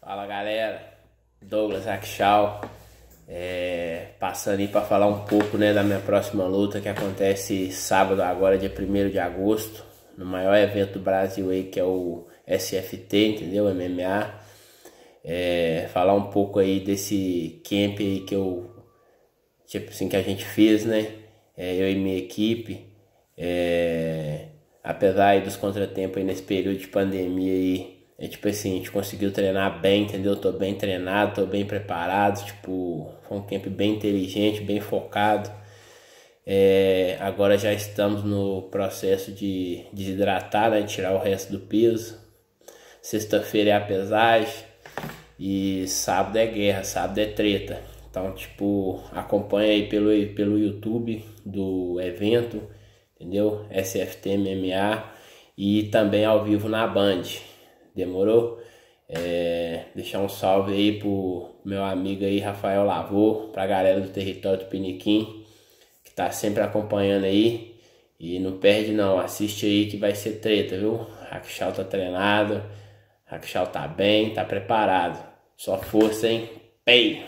Fala galera, Douglas Akshal, é, passando aí para falar um pouco né, da minha próxima luta que acontece sábado agora, dia 1 de agosto, no maior evento do Brasil aí que é o SFT, entendeu? MMA. É, falar um pouco aí desse camp aí que eu, tipo assim, que a gente fez, né? É, eu e minha equipe. É, apesar dos contratempos nesse período de pandemia aí, é tipo assim, a gente conseguiu treinar bem, entendeu? Tô bem treinado, tô bem preparado, tipo, foi um camp bem inteligente, bem focado. É, agora já estamos no processo de desidratar, né? Tirar o resto do peso. Sexta-feira é a pesagem e sábado é guerra, sábado é treta. Então, tipo, acompanha aí pelo, pelo YouTube do evento entendeu? SFT MMA e também ao vivo na Band. Demorou? É, deixar um salve aí pro meu amigo aí, Rafael Lavô, pra galera do território do Piniquim, que tá sempre acompanhando aí. E não perde não, assiste aí que vai ser treta, viu? Rakshal tá treinado, Rakshal tá bem, tá preparado. Só força, hein? Pei!